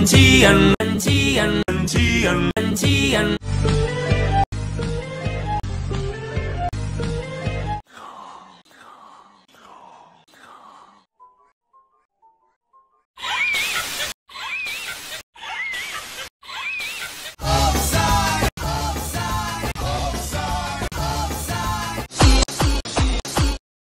人人，人人，气人，人。